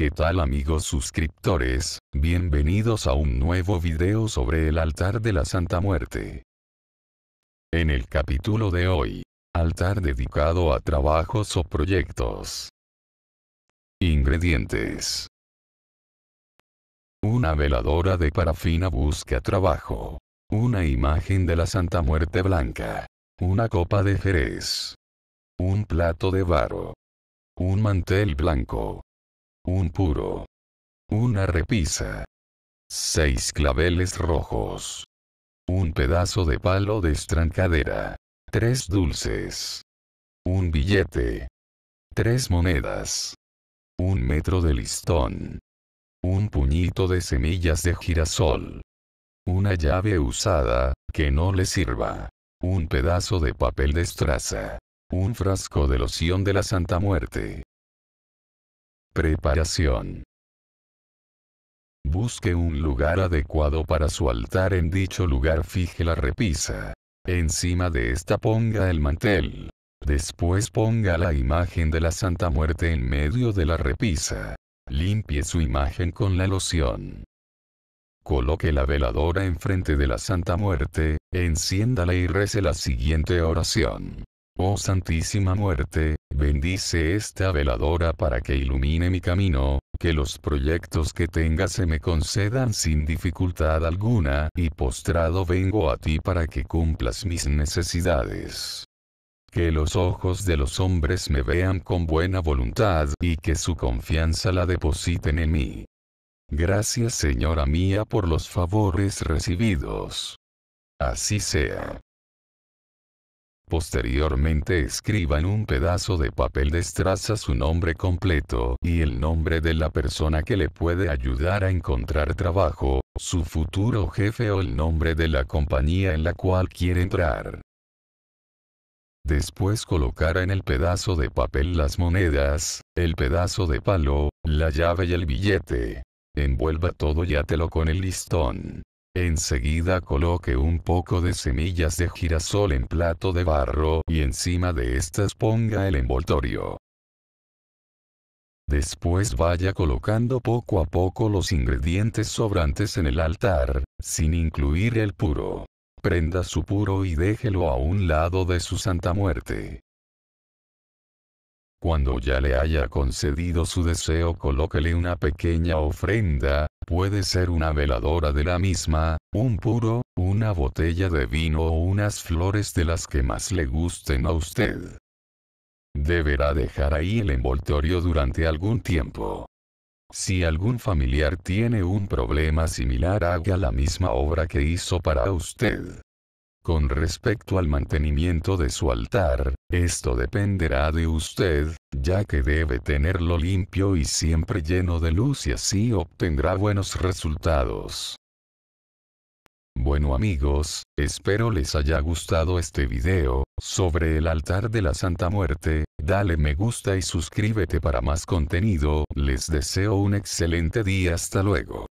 ¿Qué tal amigos suscriptores? Bienvenidos a un nuevo video sobre el altar de la Santa Muerte. En el capítulo de hoy, altar dedicado a trabajos o proyectos. Ingredientes. Una veladora de parafina busca trabajo. Una imagen de la Santa Muerte Blanca. Una copa de jerez. Un plato de barro. Un mantel blanco. Un puro. Una repisa. Seis claveles rojos. Un pedazo de palo de estrancadera. Tres dulces. Un billete. Tres monedas. Un metro de listón. Un puñito de semillas de girasol. Una llave usada, que no le sirva. Un pedazo de papel de estraza. Un frasco de loción de la Santa Muerte. Preparación. Busque un lugar adecuado para su altar. En dicho lugar fije la repisa. Encima de esta ponga el mantel. Después ponga la imagen de la Santa Muerte en medio de la repisa. Limpie su imagen con la loción. Coloque la veladora enfrente de la Santa Muerte, enciéndala y rece la siguiente oración. Oh Santísima Muerte, bendice esta veladora para que ilumine mi camino, que los proyectos que tenga se me concedan sin dificultad alguna, y postrado vengo a ti para que cumplas mis necesidades. Que los ojos de los hombres me vean con buena voluntad y que su confianza la depositen en mí. Gracias Señora mía por los favores recibidos. Así sea. Posteriormente escriba en un pedazo de papel de estraza su nombre completo y el nombre de la persona que le puede ayudar a encontrar trabajo, su futuro jefe o el nombre de la compañía en la cual quiere entrar. Después colocará en el pedazo de papel las monedas, el pedazo de palo, la llave y el billete. Envuelva todo y átelo con el listón. Enseguida coloque un poco de semillas de girasol en plato de barro y encima de estas ponga el envoltorio. Después vaya colocando poco a poco los ingredientes sobrantes en el altar, sin incluir el puro prenda su puro y déjelo a un lado de su santa muerte. Cuando ya le haya concedido su deseo colóquele una pequeña ofrenda, puede ser una veladora de la misma, un puro, una botella de vino o unas flores de las que más le gusten a usted. Deberá dejar ahí el envoltorio durante algún tiempo. Si algún familiar tiene un problema similar haga la misma obra que hizo para usted. Con respecto al mantenimiento de su altar, esto dependerá de usted, ya que debe tenerlo limpio y siempre lleno de luz y así obtendrá buenos resultados. Bueno amigos, espero les haya gustado este video, sobre el altar de la Santa Muerte, dale me gusta y suscríbete para más contenido, les deseo un excelente día hasta luego.